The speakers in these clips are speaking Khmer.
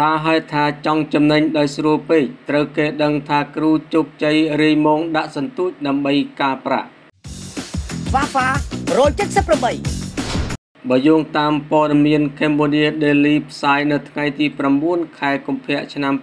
ថាហើយថាចង់ចំណេញដោយស្រួលពេកត្រូវគេដឹងថាគ្រូជោគជ័យរីមងដាក់សន្ទូចដើម្បីការប្រាក់ Fafa 178បើយោងតាមព័ត៌មាន Cambodia Daily ផ្សាយនៅថ្ងៃទី9ខែកុម្ភៈឆ្នាំ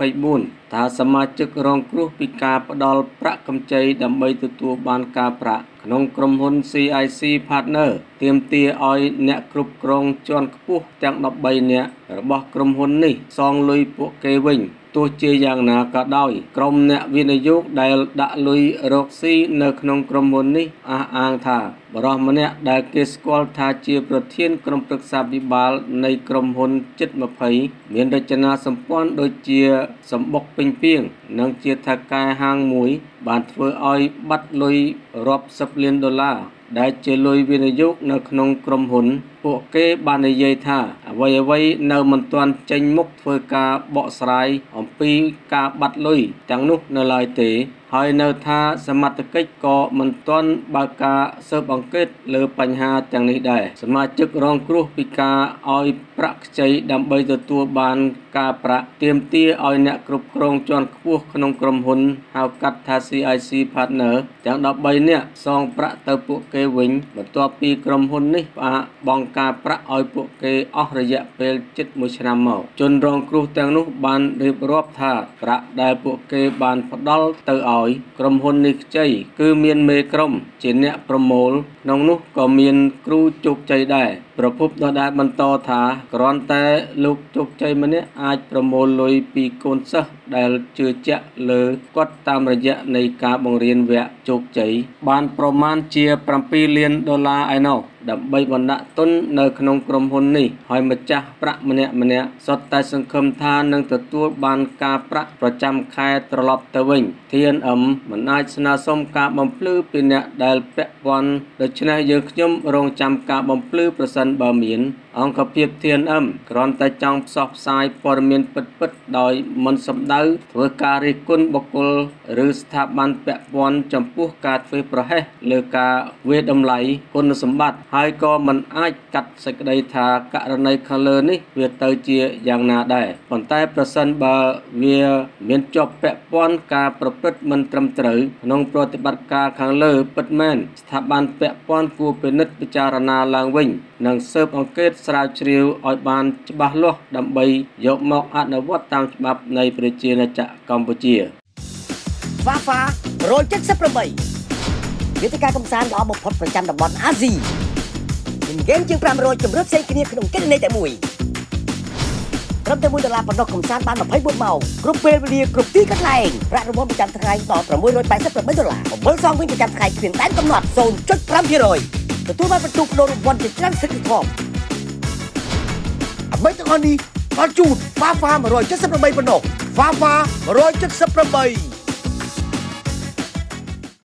2024ថាសមាជិករងគ្រោះពីការផ្ដល់ប្រាក់កម្ចីដើម្បីទទួលបានការប្រាក់ ក្នុងក្រុមហ៊ុន CIC Partner ទាមទារឲ្យអ្នកគ្រប់គ្រងជាន់ខ្ពស់ទាំង13នាក់របស់ក្រុមហ៊ុននេះសងលុយពួកគេវិញ ទោះជាយ៉ាងណាក៏ដោយ ក្រុមអ្នកវិនិយោគដែលដាក់លុយរកស៊ីនៅក្នុងក្រុមហ៊ុននេះអះអាងថាបរិះម្នាក់ដែលគេស្គាល់ថាជាប្រធានក្រុមប្រឹក្សាពិបាលនៃក្រុមហ៊ុនជិត20មានរចនាសម្ព័ន្ធដូចជាសម្បុកពេញពីងនិងជាថៅកែហាងមួយ បានធ្វើឲ្យបាត់លុយរាប់សិបលានដុល្លារដែលជាលុយវិនិយោគនៅក្នុងក្រុមហ៊ុន ពួកគេបាននិយាយថា អ្វីអ្វីនៅមិនទាន់ចេញមុខធ្វើការបកស្រាយអំពីការបាត់លុយទាំងនោះនៅឡើយទេហើយនៅថាសមត្ថកិច្ចក៏មិនទាន់បើកការស៊ើបអង្កេតលើបញ្ហាទាំងនេះដែរសមាជិករងគ្រោះពីការឲ្យប្រាក់ខ្ចីដើម្បីទទួលបានការប្រាក់ទាមទារឲ្យអ្នកគ្រប់គ្រងជាន់ខ្ពស់ក្នុងក្រុមហ៊ុនហៅកាត់ថា CIC Partner ទាំង13នាក់សងប្រាក់ទៅពួកគេវិញបន្ទាប់ពីក្រុមហ៊ុននេះផ្អាកបង់ការប្រាក់ឲ្យពួកគេអស់រយៈពេលជិត1ឆ្នាំមកជនរងគ្រោះទាំងនោះបានរៀបរាប់ថាប្រាក់ដែលពួកគេបានផ្ដល់ទៅឲ្យយក្រុមហ៊ុននេះខ្ចីគឺមានមេក្រុម ជាអ្នកប្រមូលក្នុងនោះក៏មានគ្រូជោគជ័យដែរប្រភពដដែលបន្តថាគ្រាន់តែលោកជោគជ័យម្នាក់អាចប្រមូលលុយពីកូនសិស្សដែលជឿជាក់លើគាត់តាមរយៈនៃការបង្រៀនវគ្គជោគជ័យបានប្រមាណជា7លានដុល្លារឯណោះ ដើម្បីបណ្ដាក់ទុននៅក្នុងក្រុមហ៊ុននេះហើយម្ចាស់ប្រាក់ម្នាក់ម្នាក់សុទ្ធតែសង្ឃឹមថានឹងទទួលបានការប្រាក់ប្រចាំខែត្រឡប់ទៅវិញ TNM មិនអាចស្នើសុំការបំភ្លឺពីអ្នកដែលពាក់ព័ន្ធដូច្នេះយើងខ្ញុំរងចាំការបំភ្លឺប្រសិនបើមាន អង្គភាព TNM គ្រាន់តែចង់ផ្សព្វផ្សាយព័ត៌មានពិតៗដោយមិនសំដៅធ្វើការរិះគន់បុគ្គលឬស្ថាប័នពាក់ព័ន្ធចំពោះការធ្វើប្រហែសលើការវាតម្លៃគុណសម្បត្តិហើយក៏មិនអាចកាត់សេចក្តីថាករណីខាងលើនេះវាទៅជាយ៉ាងណាដែរប៉ុន្តែប្រសិនបើវាមានជាប់ពាក់ព័ន្ធការប្រព្រឹត្តមិនត្រឹមត្រូវក្នុងប្រតិបត្តិការខាងលើពិតមែនស្ថាប័នពាក់ព័ន្ធគួរពិនិត្យពិចារណាឡើងវិញនិងស៊ើបអង្កេតស្រាវជ្រាវឲ្យបានច្បាស់លាស់ដើម្បីយកមកអនុវត្តតាមច្បាប់នៃប្រជាណាចក្រកម្ពុជា Fafa 178វិទ្យាកំសាន្តល្អបំផុតប្រចាំតំបន់អាស៊ីមានហ្គេមជាង500ជម្រើសផ្សេងគ្នាក្នុងគណនីតែមួយត្រឹមតែ1ដុល្លារប៉ុណ្ណោះកំសាន្តបាន24ម៉ោងគ្រប់ពេលវេលាគ្រប់ទីកន្លែងប្រាក់រង្វាន់ប្រចាំថ្ងៃដល់688ដុល្លារអំបិលសងវិញប្រចាំថ្ងៃគ្មានដែនកំណត់0.5%ទទួលបានបន្ទុកផ្ដូររង្វាន់ជាច្រើនសិទ្ធិធំ អ្វីទាំងអស់នេះបានជូន Fafa 178ប៉ុណ្ណោះ Fafa 178